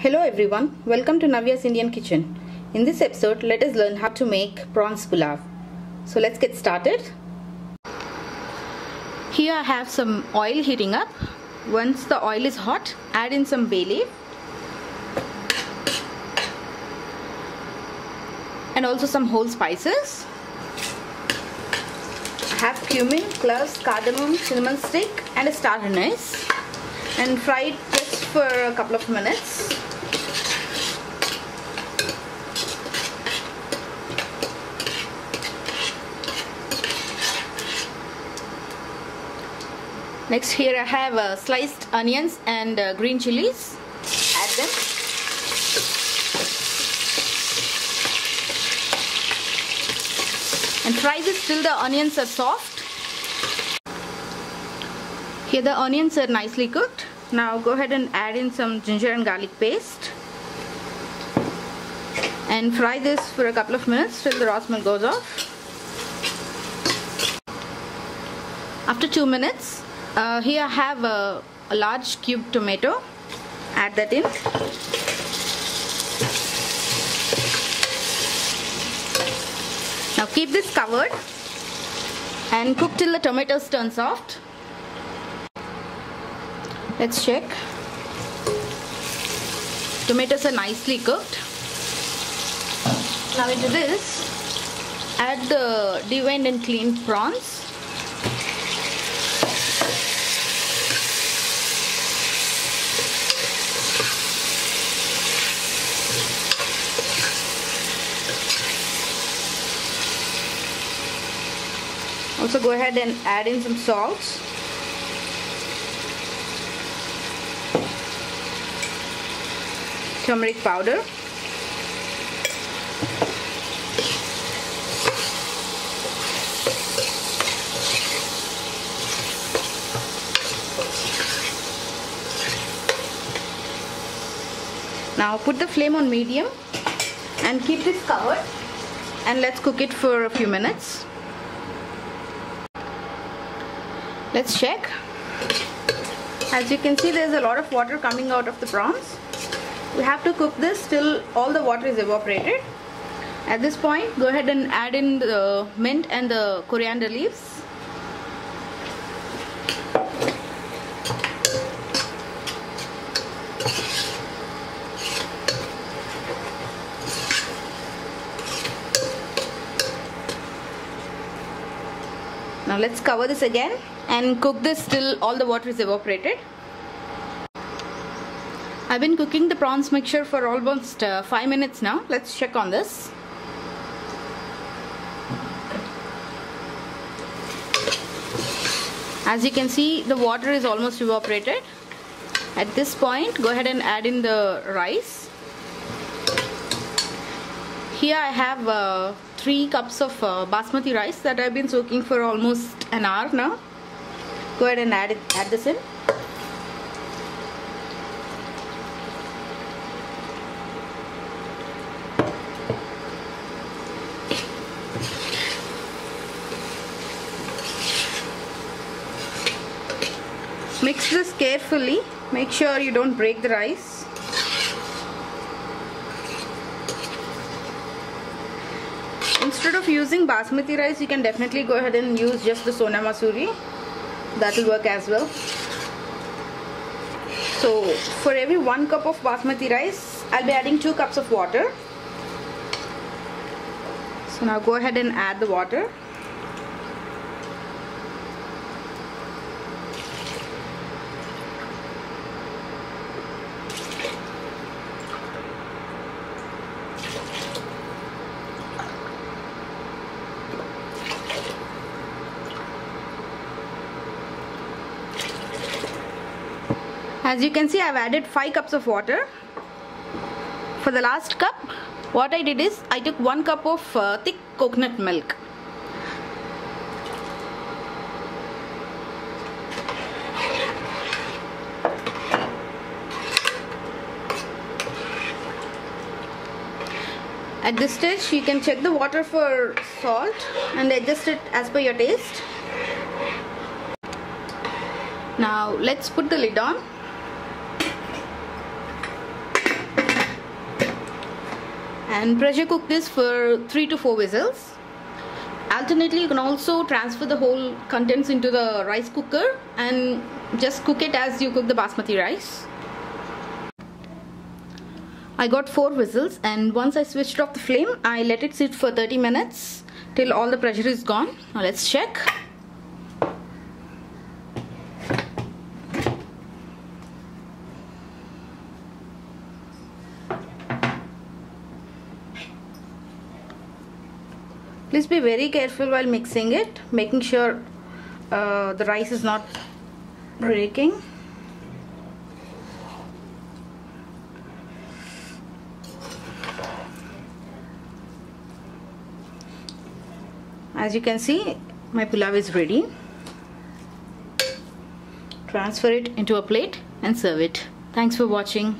Hello everyone, welcome to Navya's Indian Kitchen. In this episode, let us learn how to make prawns pulav. So let's get started. Here I have some oil heating up. Once the oil is hot, add in some bay leaf and also some whole spices. I have cumin, cloves, cardamom, cinnamon stick and a star anise and fry it just for a couple of minutes. Next here I have uh, sliced onions and uh, green chilies. Add them. And fry this till the onions are soft. Here the onions are nicely cooked. Now go ahead and add in some ginger and garlic paste. And fry this for a couple of minutes till the raw smell goes off. After 2 minutes, uh, here I have a, a large cube tomato. Add that in. Now keep this covered and cook till the tomatoes turn soft. Let's check. Tomatoes are nicely cooked. Now into this, add the deveined and cleaned prawns. Also go ahead and add in some salt. Turmeric powder. Now put the flame on medium and keep this covered and let's cook it for a few minutes. Let's check. As you can see there's a lot of water coming out of the prawns. We have to cook this till all the water is evaporated. At this point go ahead and add in the mint and the coriander leaves. Now let's cover this again and cook this till all the water is evaporated. I've been cooking the prawns mixture for almost uh, 5 minutes now. Let's check on this. As you can see the water is almost evaporated. At this point go ahead and add in the rice. Here I have uh, 3 cups of uh, basmati rice that I've been soaking for almost an hour now. Go ahead and add, it, add this in. Mix this carefully. Make sure you don't break the rice. Instead of using basmati rice, you can definitely go ahead and use just the Sona Masuri. That will work as well. So, for every one cup of basmati rice, I'll be adding two cups of water. So now go ahead and add the water. As you can see I've added 5 cups of water. For the last cup what I did is I took 1 cup of uh, thick coconut milk. At this stage you can check the water for salt and adjust it as per your taste. Now let's put the lid on. And pressure cook this for 3 to 4 whistles alternately you can also transfer the whole contents into the rice cooker and just cook it as you cook the basmati rice. I got 4 whistles and once I switched off the flame I let it sit for 30 minutes till all the pressure is gone. Now let's check please be very careful while mixing it making sure uh, the rice is not breaking. As you can see my pulav is ready. Transfer it into a plate and serve it. Thanks for watching